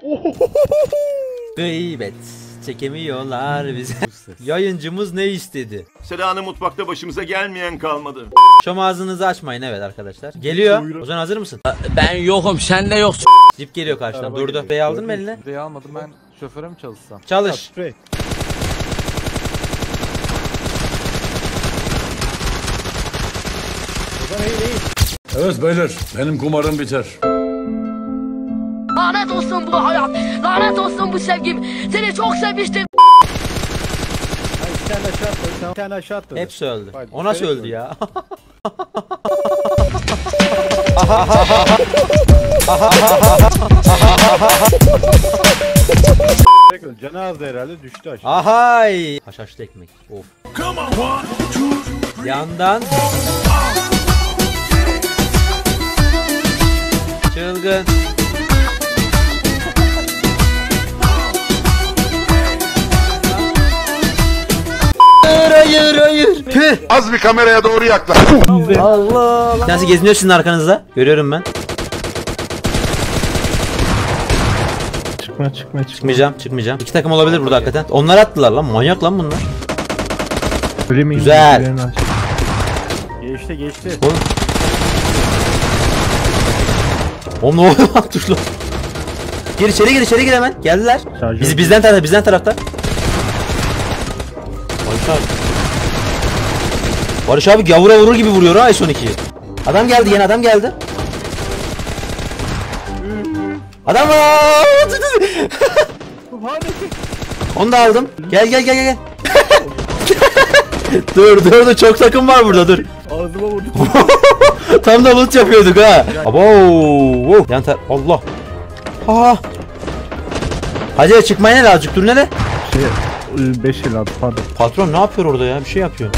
Gıybet. Çekemiyorlar bizi. Yayıncımız ne istedi? Seda'nın mutfakta başımıza gelmeyen kalmadı. Şom ağzınızı açmayın evet arkadaşlar. Geliyor. Ozan hazır mısın? Ben yokum sen de yoksun. Cip geliyor karşıdan. Durdu. Bey aldın mı eline? Burayı almadım ben şoföre mi çalışsam? Çalış. Evet beyler benim kumarım biter. Lanet olsun bu hayat. Lanet olsun bu sevgim. Seni çok sevmiştim. Bir tane aşağı atladı. Bir tane aşağı atladı. Hepsi öldü. Haydi, O nasıl öldü ya? Canı azdı herhalde düştü aşağı. Ahay. Haşhaşlı ekmek. Of. Yandan. Çılgın. Hayır hayır. Tüh. Az bir kameraya doğru yaklaş. Allah. Bir tanesi geziniyor sizin arkanızda. Görüyorum ben. Çıkma çıkma çıkma. Çıkmayacağım, çıkmayacağım. İki takım olabilir burada hakikaten. Onlar attılar lan. Manyak lan bunlar. Öyle Güzel. Geçti geçti. Oğlum. Oğlum ne oluyor lan? Dur lan. Gir içeri gir içeri gir hemen. Geldiler. Şarjör. Biz bizden tarafta bizden tarafta. Barış abi. Barış abi gavura vurur gibi vuruyor ha S12'yi. Adam geldi yine adam geldi. Adam var. Onu da aldım. Gel gel gel gel. dur dur dur çok takım var burada dur. Ağzıma vurdu. Tam da loot yapıyorduk ha. Abo. wow. Yan Allah. Ha. Hadi çıkmaya ne azıcık dur ne Şey 5 el aldı pardon. Patron ne yapıyor orada ya? Bir şey yapıyor.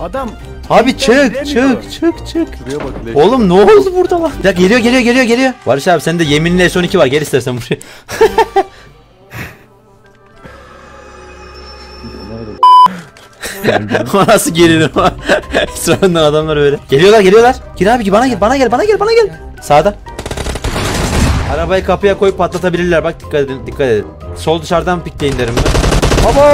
Adam Abi çık giremiyor. çık çık çık. şuraya bak. leş. Oğlum ne oldu burada lan? Bir dakika geliyor geliyor geliyor geliyor. Barış abi sende yeminli S12 var. Gel istersen buraya. O nasıl ha? Sırandan adamlar öyle. Geliyorlar geliyorlar. Gir abi bana gel bana gel bana gel bana gel. Sağda. Arabayı kapıya koyup patlatabilirler. Bak dikkat edin dikkat edin. Sol dışarıdan pikleyin derim ben. Abo!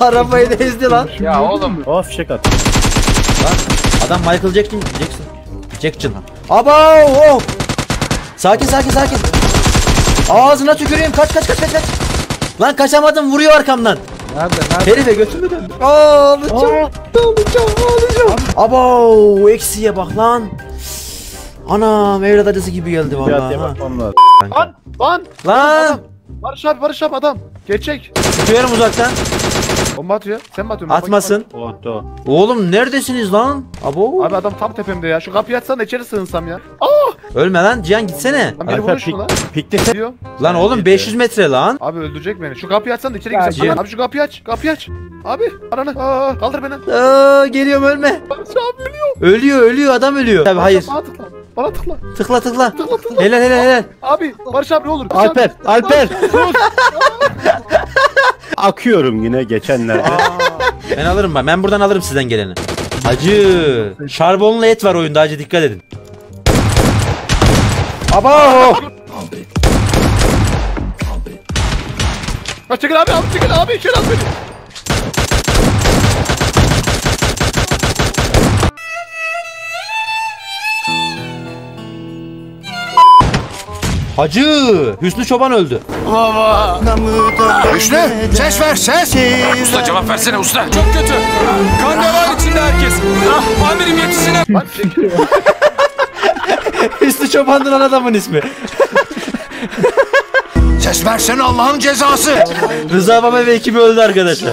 Arabayı da ezdi lan. Ya oğlum. Aa fişek at. Adam Michael Jackson. Jackson. Jackson. Abo! Oh! Sakin sakin sakin. Ağzına tüküreyim. Kaç kaç kaç kaç kaç. Lan kaçamadım vuruyor arkamdan. Nerede nerede? Herife götümü döndü. Ağlayacağım. Ağlayacağım. Ağlayacağım. Abo! Eksiye bak lan. Anam evlat acısı gibi geldi vallahi. atya ha. bakmam lazım. Kanka. Lan Lan! Barış abi Barış abi adam. Geçecek. Tutuyorum uzaktan. Bomba atıyor. Sen mi atıyorsun? Atmasın. Oh do. Oğlum neredesiniz lan? Abo. Abi adam tam tepemde ya. Şu kapıyı açsana içeri sığınsam ya. Ölme lan Cihan gitsene. Lan vurun şunu lan. Pikte Diyor. Lan oğlum 500 metre lan. Abi öldürecek beni. Şu kapıyı açsana da içeri. Cihan. Abi şu kapıyı aç. Kapıyı aç. Abi aranı. Aa, kaldır beni. Aa, geliyorum ölme. Abi ölüyor. Ölüyor ölüyor adam ölüyor. Tabii hayır. Bana tıkla. Bana tıkla. Tıkla tıkla. Tıkla tıkla. Helal helal helal. Abi Barış abi ne olur. Barış Alper, abi. Alper. Akıyorum yine geçenlerde. Ben alırım ben. Ben buradan alırım sizden geleni. Hacı. Şarbonlu et var oyunda hacı dikkat edin. Abo. Çekil abi abi çekil abi içeri at beni. Hacı. Hüsnü Çoban öldü. Hüsnü ses ver ses. Usta cevap versene usta. Çok kötü. Kan revan içinde herkes. Ah, amirim çekil. Hüsnü Çoban'dır lan adamın ismi. Ses versene Allah'ın cezası. Rıza Baba ve ekibi öldü arkadaşlar.